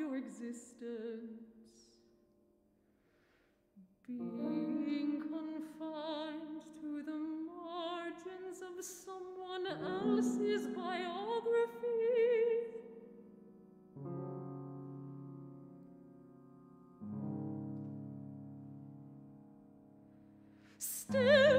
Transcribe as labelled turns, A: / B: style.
A: your existence. being confined to the margins of someone else's biography. Still,